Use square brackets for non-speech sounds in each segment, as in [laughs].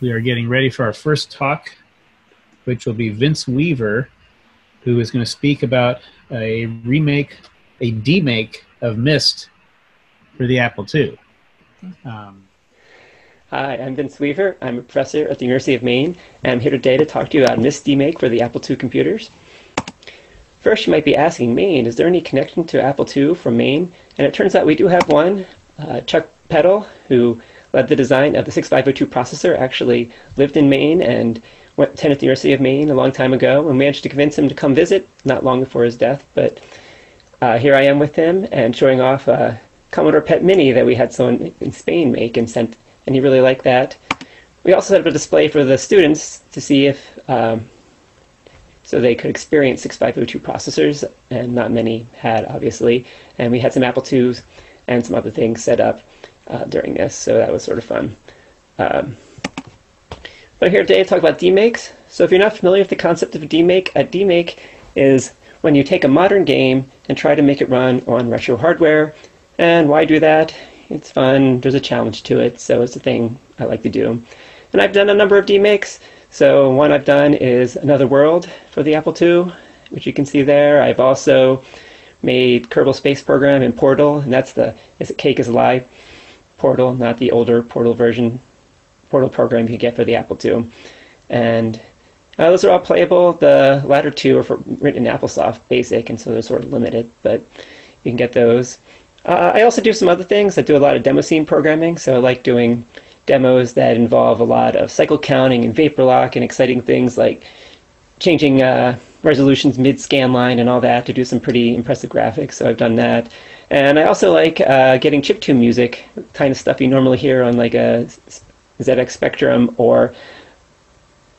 we are getting ready for our first talk, which will be Vince Weaver, who is going to speak about a remake, a demake of Myst for the Apple II. Um, Hi, I'm Vince Weaver. I'm a professor at the University of Maine, and I'm here today to talk to you about Myst demake for the Apple II computers. First, you might be asking, Maine, is there any connection to Apple II from Maine? And it turns out we do have one. Uh, Chuck Peddle, who led the design of the 6502 processor, actually lived in Maine and went attended the University of Maine a long time ago and we managed to convince him to come visit not long before his death. But uh, here I am with him and showing off a Commodore PET Mini that we had someone in Spain make and sent and he really liked that. We also set up a display for the students to see if, um, so they could experience 6502 processors, and not many had, obviously. And we had some Apple IIs and some other things set up uh, during this, so that was sort of fun. Um, but here today to talk about demakes. So if you're not familiar with the concept of a demake, a demake is when you take a modern game and try to make it run on retro hardware. And why do that? It's fun. There's a challenge to it, so it's a thing I like to do. And I've done a number of demakes. So one I've done is Another World for the Apple II, which you can see there. I've also made Kerbal Space Program in Portal, and that's the is it Cake is Alive Portal, not the older Portal version, Portal program you can get for the Apple II. And uh, those are all playable. The latter two are for, written in AppleSoft Basic, and so they're sort of limited, but you can get those. Uh, I also do some other things. I do a lot of demo scene programming, so I like doing demos that involve a lot of cycle counting and vapor lock and exciting things like changing uh, resolutions mid scan line and all that to do some pretty impressive graphics. So I've done that. And I also like uh, getting chiptune music, kind of stuff you normally hear on like a ZX Spectrum or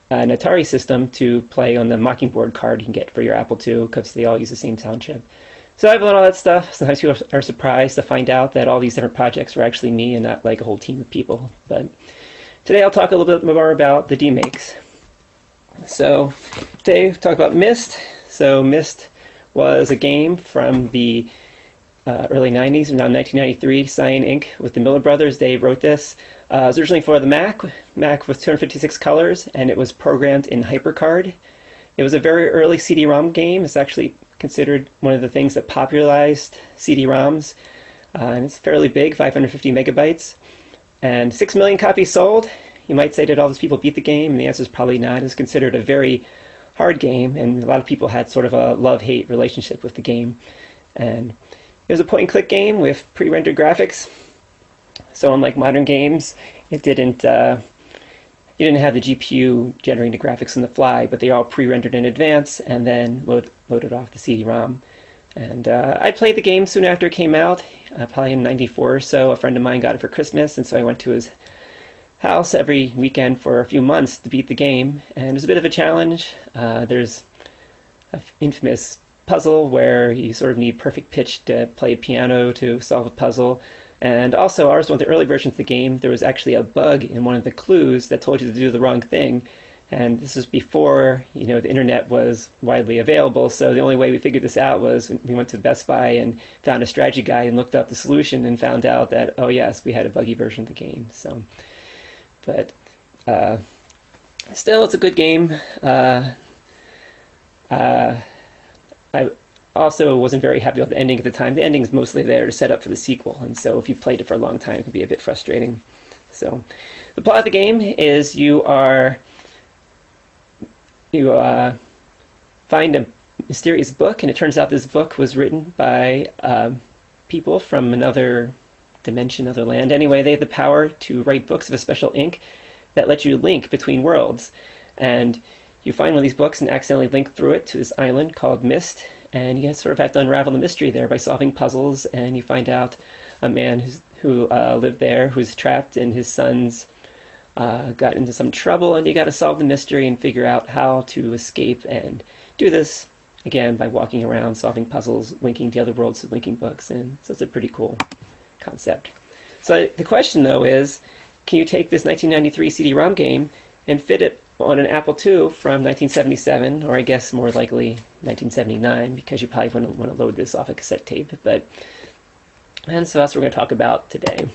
an Atari system to play on the Mockingboard card you can get for your Apple II because they all use the same sound chip. So I've learned all that stuff. Sometimes people are surprised to find out that all these different projects are actually me and not like a whole team of people. But today I'll talk a little bit more about the demakes. So today we'll talk about Myst. So Myst was a game from the uh, early 90s, around 1993, Cyan Inc. with the Miller brothers. They wrote this. Uh, it was originally for the Mac, Mac with 256 colors, and it was programmed in HyperCard. It was a very early CD-ROM game. It's actually considered one of the things that popularized CD-ROMs. Uh, and it's fairly big, 550 megabytes. And 6 million copies sold. You might say, did all those people beat the game? And the answer is probably not. It's considered a very hard game, and a lot of people had sort of a love-hate relationship with the game. And it was a point-and-click game with pre-rendered graphics. So unlike modern games, it didn't uh, you didn't have the GPU generating the graphics on the fly, but they all pre-rendered in advance and then load, loaded off the CD-ROM. And uh, I played the game soon after it came out, uh, probably in '94 or so. A friend of mine got it for Christmas, and so I went to his house every weekend for a few months to beat the game. And it was a bit of a challenge. Uh, there's an infamous puzzle where you sort of need perfect pitch to play piano to solve a puzzle. And also, ours, one of the early versions of the game, there was actually a bug in one of the clues that told you to do the wrong thing. And this was before, you know, the internet was widely available. So the only way we figured this out was we went to Best Buy and found a strategy guide and looked up the solution and found out that, oh yes, we had a buggy version of the game. So, but uh, still, it's a good game. Uh, uh, I also wasn't very happy with the ending at the time. The ending is mostly there to set up for the sequel, and so if you've played it for a long time, it can be a bit frustrating. So, the plot of the game is you are you uh, find a mysterious book, and it turns out this book was written by uh, people from another dimension, other land. Anyway, they have the power to write books of a special ink that let you link between worlds, and you find one of these books and accidentally link through it to this island called Myst, and you sort of have to unravel the mystery there by solving puzzles, and you find out a man who uh, lived there who's trapped, and his sons uh, got into some trouble, and you got to solve the mystery and figure out how to escape and do this again by walking around, solving puzzles, linking to other worlds with linking books, and so it's a pretty cool concept. So the question though is, can you take this 1993 CD-ROM game and fit it on an Apple II from 1977, or I guess more likely 1979, because you probably to, want to load this off a cassette tape. But and so that's what we're going to talk about today.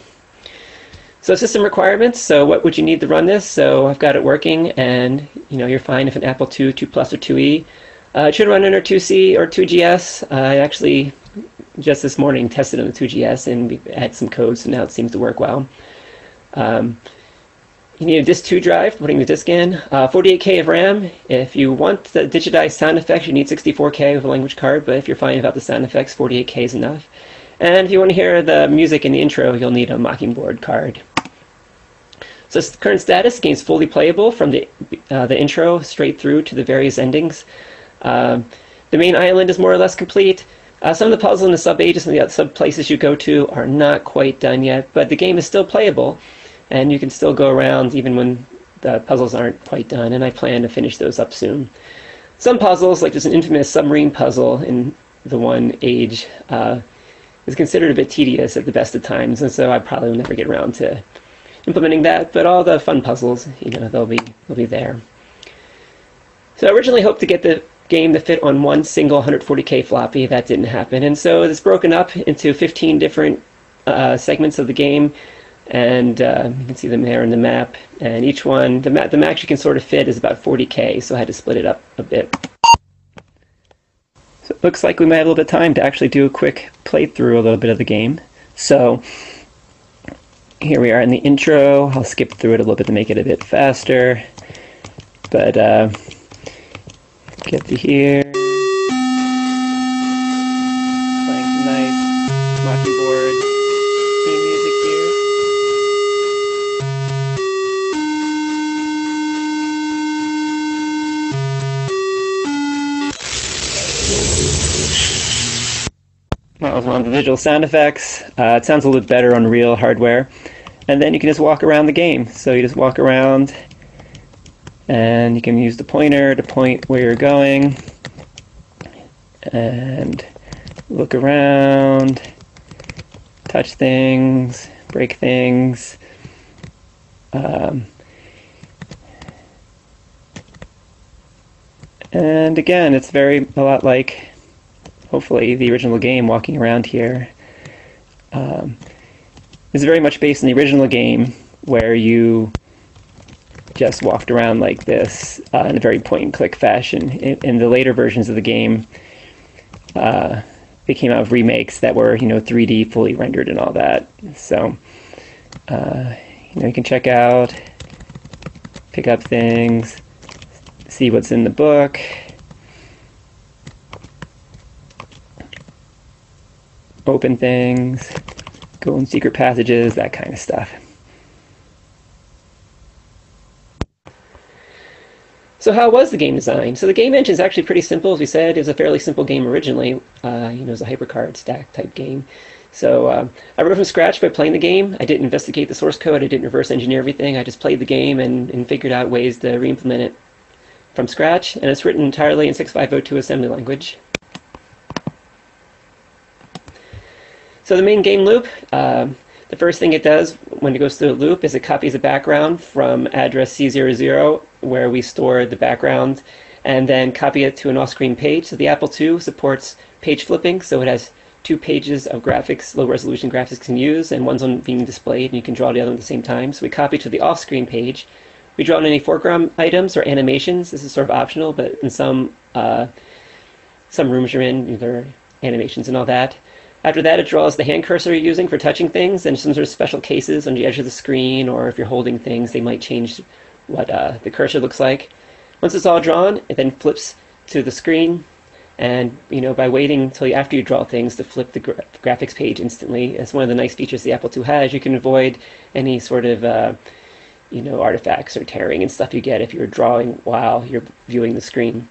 So system requirements. So what would you need to run this? So I've got it working, and you know you're fine if an Apple II, 2 Plus, or 2E. Uh, it should run under 2C or 2GS. Uh, I actually just this morning tested on the 2GS and we had some code, so now it seems to work well. Um, you need a disk 2 drive, putting the disk in. Uh, 48K of RAM. If you want the digitized sound effects, you need 64K with a language card, but if you're fine without the sound effects, 48K is enough. And if you want to hear the music in the intro, you'll need a Mockingboard card. So current status, game's fully playable from the, uh, the intro straight through to the various endings. Um, the main island is more or less complete. Uh, some of the puzzles in the sub-ages and the sub places you go to are not quite done yet, but the game is still playable, and you can still go around even when the puzzles aren't quite done, and I plan to finish those up soon. Some puzzles, like there's an infamous submarine puzzle in the one age, uh, is considered a bit tedious at the best of times, and so I probably will never get around to implementing that. But all the fun puzzles, you know, they'll be they'll be there. So I originally hoped to get the game to fit on one single 140K floppy. That didn't happen. And so it's broken up into 15 different uh, segments of the game. And uh, you can see them there in the map. And each one, the, ma the max you can sort of fit is about 40K, so I had to split it up a bit. So it looks like we might have a little bit of time to actually do a quick playthrough a little bit of the game. So here we are in the intro. I'll skip through it a little bit to make it a bit faster. But uh, Get to here. Was the visual sound effects. Uh, it sounds a little bit better on real hardware. And then you can just walk around the game. So you just walk around and you can use the pointer to point where you're going and look around, touch things, break things. Um, and again, it's very a lot like, hopefully, the original game, walking around here. Um, very much based on the original game, where you just walked around like this uh, in a very point and click fashion. In, in, the later versions of the game, uh, they came out with remakes that were, you know, 3D, fully rendered, and all that. So, uh, you know, you can check out, pick up things, see what's in the book. Open things, go in secret passages, that kind of stuff. So how was the game designed? So the game engine is actually pretty simple. As we said, it was a fairly simple game originally. Uh, you know, it was a hypercard stack type game. So uh, I wrote from scratch by playing the game. I didn't investigate the source code. I didn't reverse engineer everything. I just played the game and, and figured out ways to re-implement it from scratch. And it's written entirely in 6502 assembly language. So the main game loop, uh, the first thing it does when it goes through the loop is it copies a background from address C00 where we store the background and then copy it to an off-screen page. So the Apple II supports page flipping, so it has two pages of graphics, low-resolution graphics can use, and one's on being displayed, and you can draw the other at the same time. So we copy to the off-screen page. We draw in any foreground items or animations. This is sort of optional, but in some uh, some rooms you're in, there are animations and all that. After that, it draws the hand cursor you're using for touching things and some sort of special cases on the edge of the screen, or if you're holding things, they might change what uh, the cursor looks like. Once it's all drawn, it then flips to the screen. And you know, by waiting until after you draw things to flip the gra graphics page instantly, it's one of the nice features the Apple II has. You can avoid any sort of uh, you know artifacts or tearing and stuff you get if you're drawing while you're viewing the screen.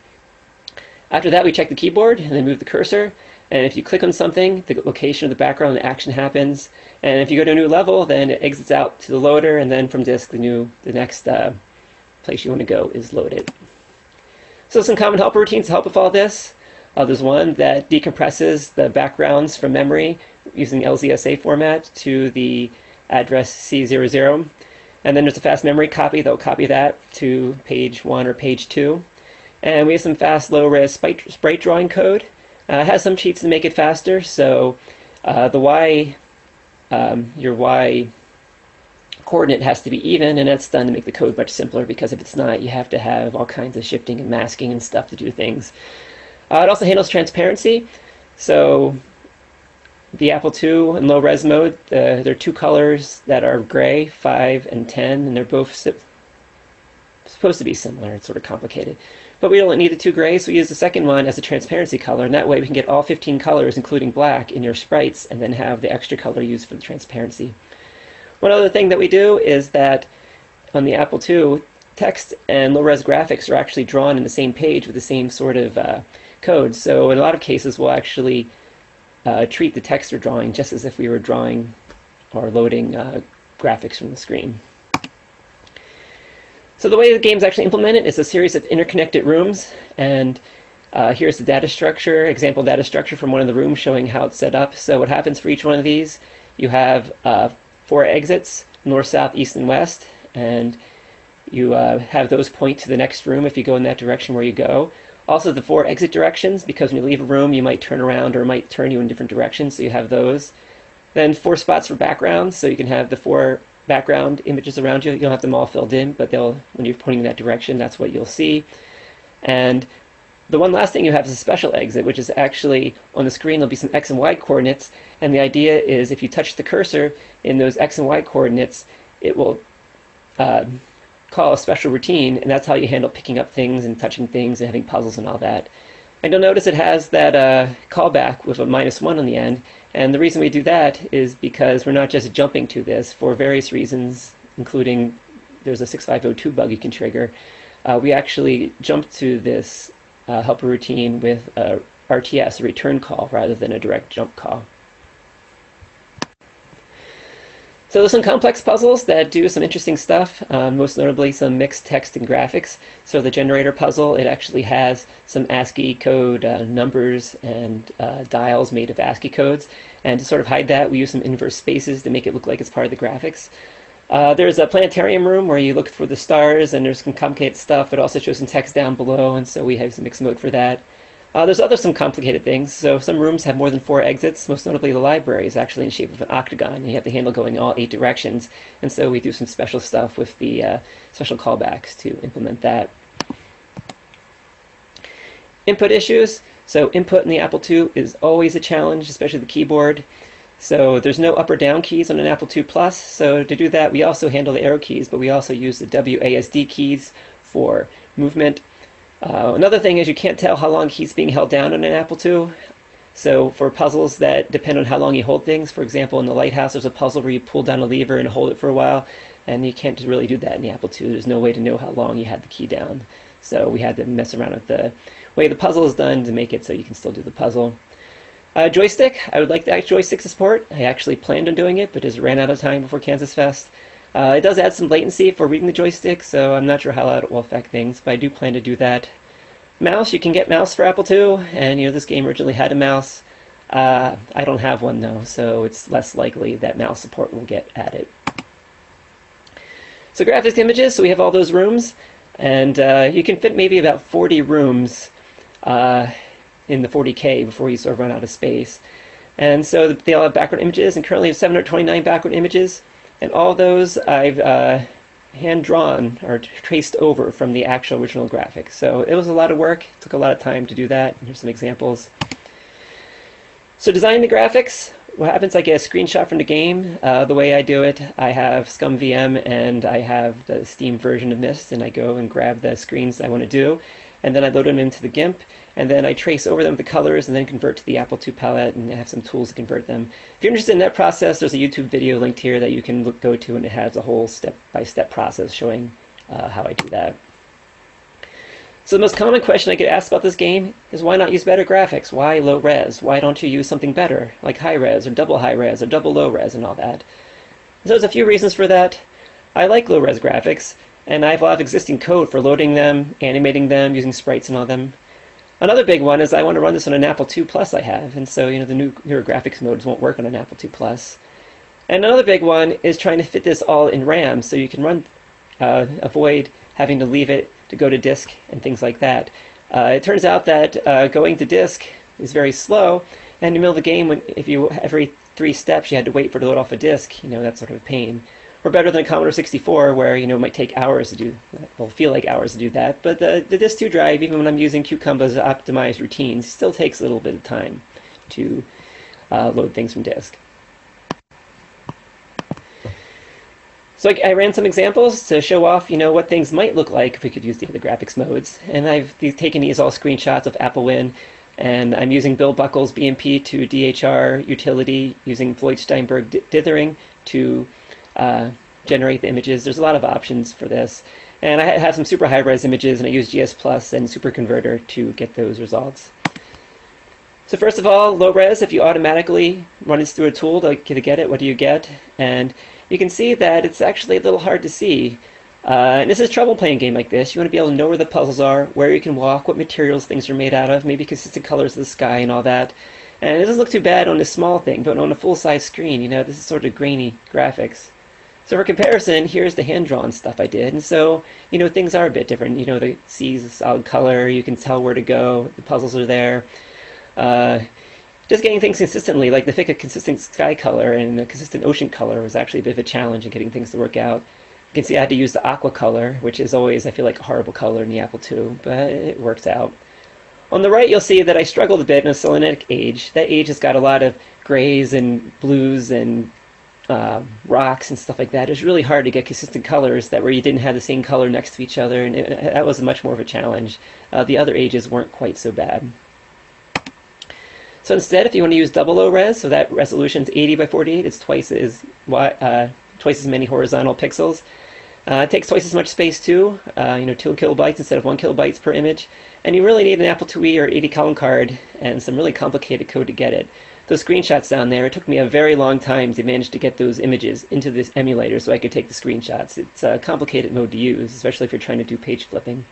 After that, we check the keyboard and then move the cursor. And if you click on something, the location of the background, the action happens. And if you go to a new level, then it exits out to the loader, and then from disk, the new, the next uh, place you want to go is loaded. So some common helper routines to help with all this. Uh, there's one that decompresses the backgrounds from memory using LZSA format to the address C00. And then there's a fast memory copy that will copy that to page one or page two. And we have some fast low-res sprite, sprite drawing code. Uh, has some cheats to make it faster. So uh, the Y, um, your Y coordinate has to be even, and that's done to make the code much simpler because if it's not, you have to have all kinds of shifting and masking and stuff to do things. Uh, it also handles transparency. So the Apple II in low res mode, uh, there are two colors that are gray, 5 and 10, and they're both supposed to be similar. It's sort of complicated. But we don't need the two grays, so we use the second one as a transparency color, and that way we can get all 15 colors, including black, in your sprites, and then have the extra color used for the transparency. One other thing that we do is that on the Apple II, text and low-res graphics are actually drawn in the same page with the same sort of uh, code. So in a lot of cases, we'll actually uh, treat the text we're drawing just as if we were drawing or loading uh, graphics from the screen. So the way the game is actually implemented is a series of interconnected rooms, and uh, here's the data structure, example data structure from one of the rooms showing how it's set up. So what happens for each one of these, you have uh, four exits, north, south, east, and west, and you uh, have those point to the next room if you go in that direction where you go. Also the four exit directions, because when you leave a room, you might turn around or might turn you in different directions, so you have those. Then four spots for backgrounds, so you can have the four background images around you. You don't have them all filled in, but they'll when you're pointing in that direction, that's what you'll see. And the one last thing you have is a special exit, which is actually on the screen there'll be some x and y coordinates, and the idea is if you touch the cursor in those x and y coordinates, it will uh, call a special routine, and that's how you handle picking up things and touching things and having puzzles and all that. And you'll notice it has that uh, callback with a minus one on the end. And the reason we do that is because we're not just jumping to this for various reasons, including there's a 6502 bug you can trigger. Uh, we actually jump to this uh, helper routine with a RTS, a return call, rather than a direct jump call. So there's some complex puzzles that do some interesting stuff, um, most notably some mixed text and graphics. So the generator puzzle, it actually has some ASCII code uh, numbers and uh, dials made of ASCII codes. And to sort of hide that, we use some inverse spaces to make it look like it's part of the graphics. Uh, there's a planetarium room where you look for the stars and there's some complicated stuff. It also shows some text down below, and so we have some mixed mode for that. Uh, there's other some complicated things. So some rooms have more than four exits. Most notably, the library is actually in the shape of an octagon. You have the handle going all eight directions. And so we do some special stuff with the uh, special callbacks to implement that. Input issues. So input in the Apple II is always a challenge, especially the keyboard. So there's no up or down keys on an Apple II Plus. So to do that, we also handle the arrow keys, but we also use the WASD keys for movement uh, another thing is you can't tell how long he's being held down on an Apple II. So for puzzles that depend on how long you hold things, for example, in the Lighthouse, there's a puzzle where you pull down a lever and hold it for a while, and you can't really do that in the Apple II. There's no way to know how long you had the key down. So we had to mess around with the way the puzzle is done to make it so you can still do the puzzle. Uh, joystick, I would like that joystick support. I actually planned on doing it, but just ran out of time before Kansas Fest. Uh, it does add some latency for reading the joystick, so I'm not sure how that will affect things, but I do plan to do that. Mouse, you can get mouse for Apple II, and you know this game originally had a mouse. Uh, I don't have one though, so it's less likely that mouse support will get added. So graphics images, so we have all those rooms, and uh, you can fit maybe about 40 rooms uh, in the 40K before you sort of run out of space. And so they all have background images, and currently have 729 background images. And all those I've uh, hand drawn or traced over from the actual original graphic. So it was a lot of work. Took a lot of time to do that. Here's some examples. So designing the graphics, what happens, I get a screenshot from the game. Uh, the way I do it, I have ScummVM and I have the Steam version of Myst, and I go and grab the screens I want to do and then I load them into the GIMP, and then I trace over them the colors, and then convert to the Apple II palette, and have some tools to convert them. If you're interested in that process, there's a YouTube video linked here that you can look, go to, and it has a whole step-by-step process showing uh, how I do that. So the most common question I get asked about this game is why not use better graphics? Why low res? Why don't you use something better, like high res, or double high res, or double low res, and all that? So there's a few reasons for that. I like low res graphics and I have a lot of existing code for loading them, animating them, using sprites and all them. Another big one is I want to run this on an Apple II Plus I have, and so you know the new newer graphics modes won't work on an Apple II Plus. And another big one is trying to fit this all in RAM so you can run, uh, avoid having to leave it to go to disk and things like that. Uh, it turns out that uh, going to disk is very slow, and in the middle of the game, when if you every three steps you had to wait for it to load off a disk, you know that's sort of a pain. Or better than a Commodore 64, where you know it might take hours to do, will feel like hours to do that. But the, the disk2 drive, even when I'm using qkumba's optimized routines, still takes a little bit of time to uh, load things from disk. So I, I, ran some examples to show off, you know, what things might look like if we could use the other graphics modes. And I've taken these all screenshots of AppleWin, and I'm using Bill Buckels' BMP to DHR utility using Floyd Steinberg dithering to uh, generate the images. There's a lot of options for this. And I have some super high-res images, and I use GS Plus and Super Converter to get those results. So first of all, low res, if you automatically run this through a tool to, get it, what do you get? And you can see that it's actually a little hard to see. Uh, and this is trouble playing a game like this. You want to be able to know where the puzzles are, where you can walk, what materials things are made out of, maybe consistent colors of the sky and all that. And it doesn't look too bad on this small thing, but on a full-size screen, you know, this is sort of grainy graphics. So for comparison, here's the hand-drawn stuff I did. And so, you know, things are a bit different. You know, the sea's a solid color, you can tell where to go, the puzzles are there. Uh, just getting things consistently, like the pick a consistent sky color and a consistent ocean color was actually a bit of a challenge in getting things to work out. You can see I had to use the aqua color, which is always, I feel like, a horrible color in the Apple II, but it worked out. On the right, you'll see that I struggled a bit in a selenitic age. That age has got a lot of grays and blues and uh, rocks and stuff like that. It was really hard to get consistent colors that where you didn't have the same color next to each other, and it, that was much more of a challenge. Uh, the other ages weren't quite so bad. So instead, if you want to use double low res, so that resolution is 80 by 48, it's twice as uh, twice as many horizontal pixels. Uh, it takes twice as much space too, uh, you know, two kilobytes instead of one kilobytes per image. And you really need an Apple IIe or 80 column card and some really complicated code to get it. Those screenshots down there, it took me a very long time to manage to get those images into this emulator so I could take the screenshots. It's a complicated mode to use, especially if you're trying to do page flipping.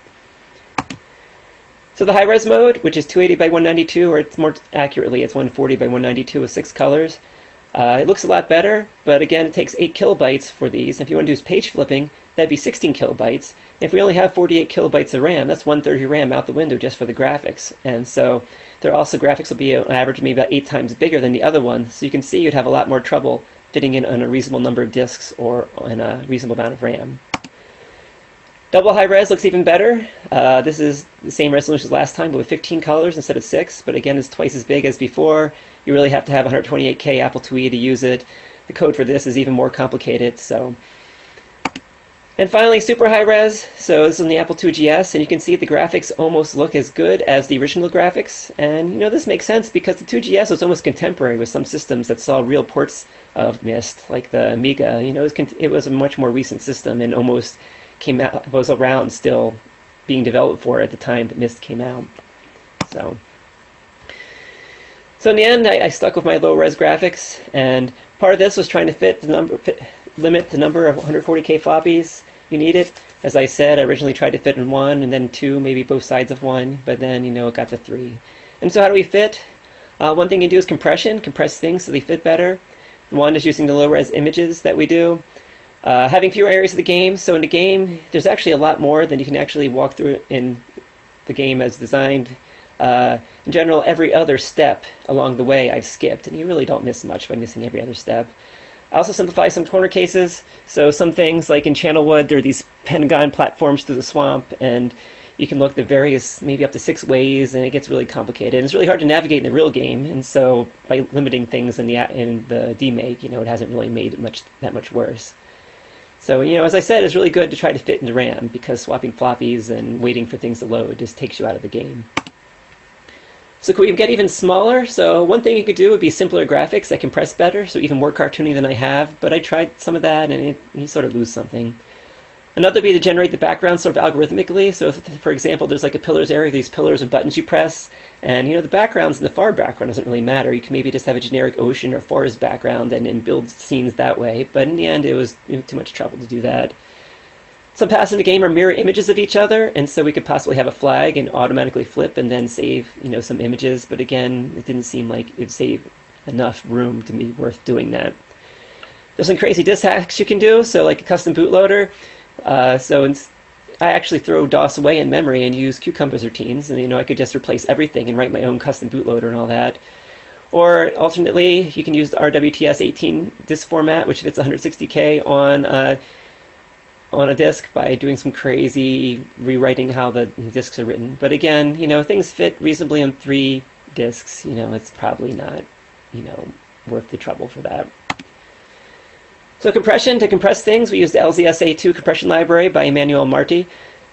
So the high-res mode, which is 280 by 192, or it's more accurately, it's 140 by 192 with six colors. Uh, it looks a lot better, but again, it takes 8 kilobytes for these. If you want to do page flipping, that'd be 16 kilobytes. If we only have 48 kilobytes of RAM, that's 130 RAM out the window just for the graphics. And so there also graphics will be on average maybe about 8 times bigger than the other one. So you can see you'd have a lot more trouble fitting in on a reasonable number of disks or in a reasonable amount of RAM. Double high res looks even better. Uh, this is the same resolution as last time, but with 15 colors instead of 6. But again, it's twice as big as before. You really have to have 128K Apple IIe to use it. The code for this is even more complicated. So, And finally, super high res. So this is on the Apple II GS, and you can see the graphics almost look as good as the original graphics. And you know this makes sense because the 2GS was almost contemporary with some systems that saw real ports of Myst, like the Amiga. You know, it was, it was a much more recent system and almost came out was around still being developed for at the time that Myst came out. So, so in the end, I, I stuck with my low res graphics, and part of this was trying to fit the number, fit, limit the number of 140k floppies you needed. As I said, I originally tried to fit in one, and then two, maybe both sides of one, but then you know it got to three. And so how do we fit? Uh, one thing you do is compression, compress things so they fit better. One is using the low res images that we do. Uh, having fewer areas of the game. So in the game, there's actually a lot more than you can actually walk through in the game as designed. Uh, in general, every other step along the way I've skipped, and you really don't miss much by missing every other step. I also simplify some corner cases. So some things like in Channelwood, there are these pentagon platforms through the swamp, and you can look the various, maybe up to six ways, and it gets really complicated. And it's really hard to navigate in the real game, and so by limiting things in the in the demake, you know, it hasn't really made it much that much worse. So, you know, as I said, it's really good to try to fit into RAM because swapping floppies and waiting for things to load just takes you out of the game. So could we get even smaller? So one thing you could do would be simpler graphics that compress better, so even more cartoony than I have, but I tried some of that and it, you sort of lose something. Another would be to generate the background sort of algorithmically. So, if, for example, there's like a pillars area, these pillars and buttons you press, and you know the backgrounds in the far background doesn't really matter. You can maybe just have a generic ocean or forest background and, and build scenes that way. But in the end, it was you know, too much trouble to do that. Some paths in the game are mirror images of each other, and so we could possibly have a flag and automatically flip and then save you know some images. But again, it didn't seem like it'd save enough room to be worth doing that. There's some crazy disk hacks you can do. So like a custom bootloader. Uh, so I actually throw DOS away in memory and use qkumba's routines, and you know I could just replace everything and write my own custom bootloader and all that. Or alternately, you can use the RWTS 18 disk format, which fits 160K on uh, on a disk by doing some crazy rewriting how the disks are written. But again, you know, things fit reasonably on three disks. You know, it's probably not, you know, worth the trouble for that. So compression, to compress things, we used the LZSA2 compression library by Emmanuel Marti.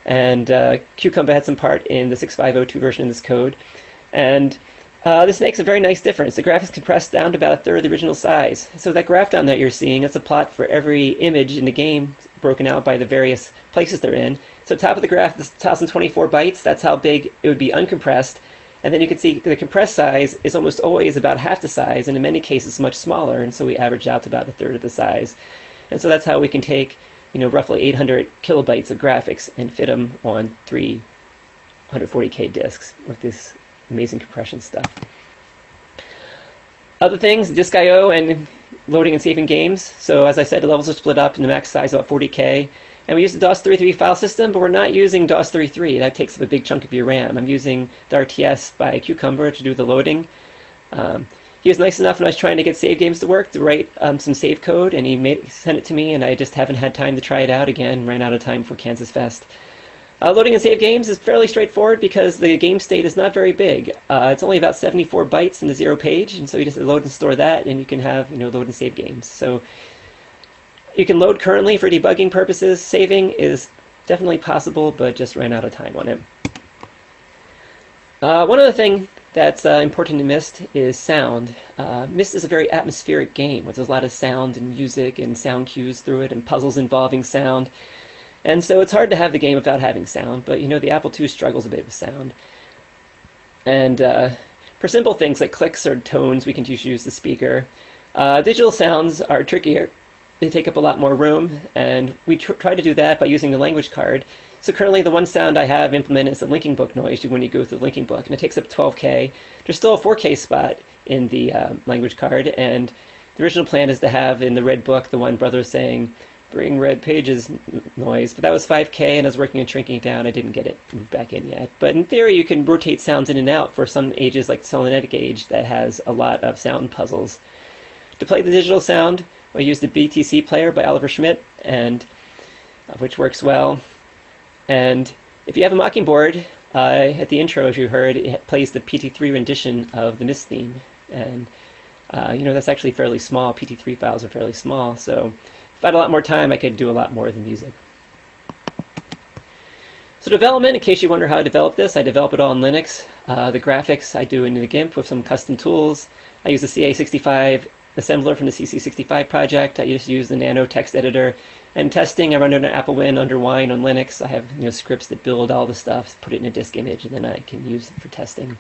And uh, qkumba had some part in the 6502 version of this code. And uh, this makes a very nice difference. The graph is compressed down to about a third of the original size. So that graph down that you're seeing, that's a plot for every image in the game broken out by the various places they're in. So top of the graph is 1024 bytes. That's how big it would be uncompressed. And then you can see the compressed size is almost always about half the size, and in many cases much smaller. And so we average out to about a third of the size. And so that's how we can take, you know, roughly 800 kilobytes of graphics and fit them on three 140k disks with this amazing compression stuff. Other things, disk I/O and loading and saving games. So as I said, the levels are split up and the max size about 40k. And we use the DOS 33 file system, but we're not using DOS 33. That takes up a big chunk of your RAM. I'm using the RTS by qkumba to do the loading. Um, he was nice enough when I was trying to get save games to work to write um, some save code, and he made, sent it to me, and I just haven't had time to try it out again. Ran out of time for Kansas Fest. Uh, loading and save games is fairly straightforward because the game state is not very big. Uh, it's only about 74 bytes in the zero page, and so you just load and store that, and you can have you know load and save games. So you can load currently for debugging purposes. Saving is definitely possible, but just ran out of time on it. Uh, one other thing that's uh, important in Myst is sound. Uh, Myst is a very atmospheric game, with a lot of sound and music and sound cues through it, and puzzles involving sound. And so it's hard to have the game without having sound, but you know the Apple II struggles a bit with sound. And uh, for simple things like clicks or tones, we can just use the speaker. Uh, digital sounds are trickier. They take up a lot more room, and we tr try to do that by using the language card. So currently the one sound I have implemented is the linking book noise when you go through the linking book, and it takes up 12K. There's still a 4K spot in the uh, language card, and the original plan is to have in the red book the one brother saying, bring red pages noise, but that was 5K and I was working on shrinking down. I didn't get it back in yet. But in theory, you can rotate sounds in and out for some ages, like the Selenitic age, that has a lot of sound puzzles. To play the digital sound, I use the BTC player by Oliver Schmidt, and uh, which works well. And if you have a Mockingboard, uh, at the intro, as you heard, it plays the PT3 rendition of the Myst theme. And, uh, you know, that's actually fairly small. PT3 files are fairly small, so if I had a lot more time, I could do a lot more of the music. So development, in case you wonder how I develop this, I develop it all in Linux. Uh, the graphics I do in the GIMP with some custom tools. I use the CA65 assembler from the CC65 project. I just use the Nano text editor. And testing, I run under Applewin under Wine on Linux. I have you know scripts that build all the stuff, put it in a disk image, and then I can use it for testing.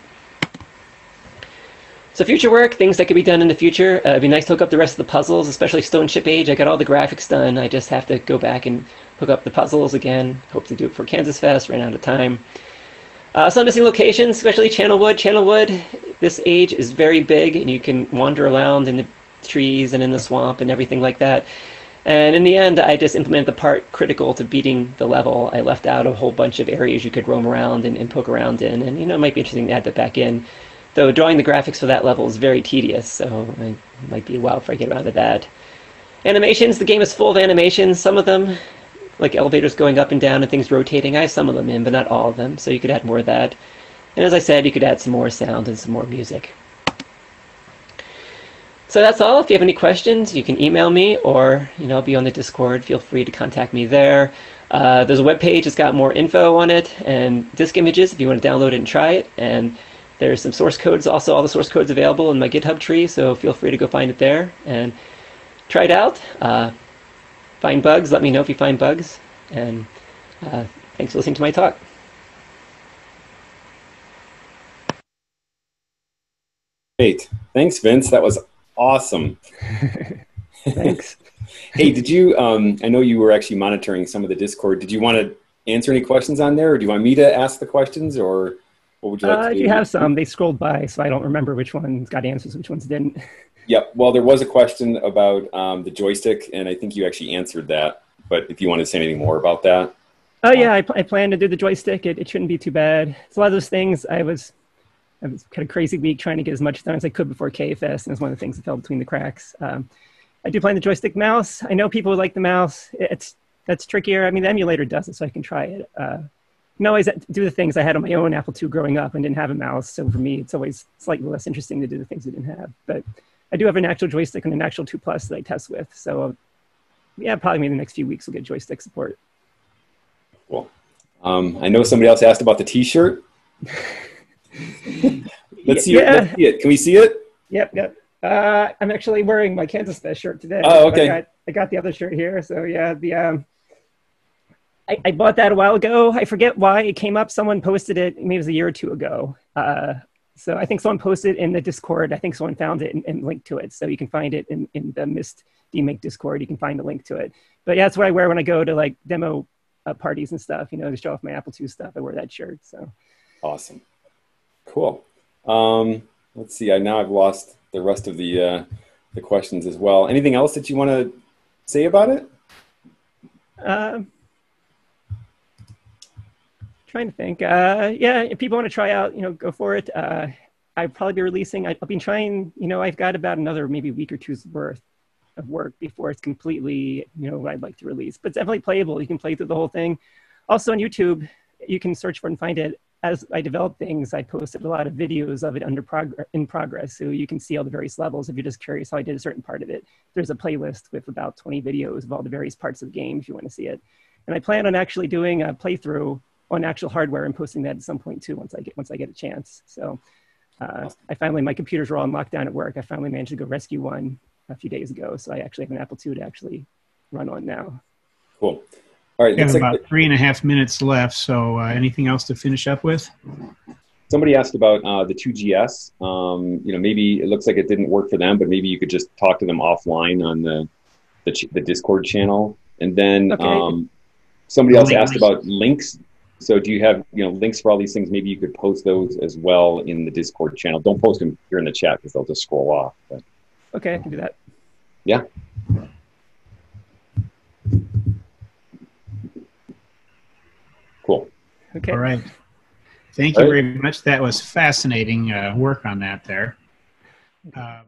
So future work, things that could be done in the future. Uh, it'd be nice to hook up the rest of the puzzles, especially Stone Ship Age. I got all the graphics done. I just have to go back and hook up the puzzles again. Hope to do it for Kansas Fest. Ran out of time. Uh, some missing locations, especially Channelwood. Channelwood, this age is very big, and you can wander around in the trees and in the swamp and everything like that. And in the end, I just implemented the part critical to beating the level. I left out a whole bunch of areas you could roam around and, and poke around in, and you know it might be interesting to add that back in. Though drawing the graphics for that level is very tedious, so it might be a while before I get around to that. Animations, the game is full of animations. Some of them, like elevators going up and down and things rotating, I have some of them in, but not all of them, so you could add more of that. And as I said, you could add some more sound and some more music. So that's all. If you have any questions, you can email me or you know, be on the Discord. Feel free to contact me there. Uh, there's a web page that's got more info on it and disk images if you want to download it and try it. And there's some source codes, also all the source codes available in my GitHub tree, so feel free to go find it there and try it out. Uh, find bugs, let me know if you find bugs, and uh, thanks for listening to my talk. Great. Thanks, Vince. That was awesome. [laughs] thanks. [laughs] hey, did you, um, I know you were actually monitoring some of the Discord. Did you want to answer any questions on there, or do you want me to ask the questions, or? What would you like uh, to do? You have some. They scrolled by, so I don't remember which ones got answers, which ones didn't. [laughs] Yep. Well, there was a question about um, the joystick, and I think you actually answered that. But if you want to say anything more about that. Oh, yeah. I, pl- I plan to do the joystick. It, it shouldn't be too bad. It's a lot of those things I was I was kind of crazy week trying to get as much done as I could before KFest, and it's one of the things that fell between the cracks. Um, I do plan the joystick mouse. I know people like the mouse. It's that's trickier. I mean, the emulator does it, so I can try it. Uh, can always do the things I had on my own Apple II growing up and didn't have a mouse. So for me, it's always slightly less interesting to do the things I didn't have. But I do have an actual joystick and an actual 2 Plus that I test with. So yeah, probably maybe the next few weeks we'll get joystick support. Cool. Um, I know somebody else asked about the T-shirt. [laughs] [laughs] let's see. Yeah. It. Let's see it. Can we see it? Yep, yep. Uh, I'm actually wearing my Kansas Fest shirt today. Oh, okay. I got, I got the other shirt here. So yeah, the um, I, I, bought that a while ago. I forget why it came up. Someone posted it. Maybe it was a year or two ago. Uh, so I think someone posted in the Discord. I think someone found it and, and, linked to it. So you can find it in, in the Mist DMake Discord. You can find a link to it. But yeah, that's what I wear when I go to like demo uh, parties and stuff. You know, to show off my Apple II stuff. I wear that shirt. So awesome, cool. Um, let's see. I now I've lost the rest of the uh, the questions as well. Anything else that you want to say about it? Um, trying to think. Uh, yeah, if people want to try out, you know, go for it. Uh, I'll probably be releasing. I've been trying. You know, I've got about another maybe week or two's worth of work before it's completely, you know, what I'd like to release. But it's definitely playable. You can play through the whole thing. Also on YouTube, you can search for and find it. As I develop things, I posted a lot of videos of it under prog- in progress, so you can see all the various levels. If you're just curious how I did a certain part of it, there's a playlist with about 20 videos of all the various parts of the game if you want to see it. And I plan on actually doing a playthrough on actual hardware and posting that at some point too once I get once I get a chance. So uh, I finally my computers were all on lockdown at work. I finally managed to go rescue one a few days ago, so I actually have an Apple II to actually run on now. Cool. All right, we have like about three and a half minutes left. So uh, anything else to finish up with? Somebody asked about uh, the 2GS. Um, you know, maybe it looks like it didn't work for them, but maybe you could just talk to them offline on the the, ch- the Discord channel. And then okay. um, somebody else asked about links so do you have you know links for all these things? Maybe you could post those as well in the Discord channel. Don't post them here in the chat because they'll just scroll off. But. Okay, I can do that. Yeah. Cool. Okay. All right. Thank you right. very much. That was fascinating uh, work on that there. Uh,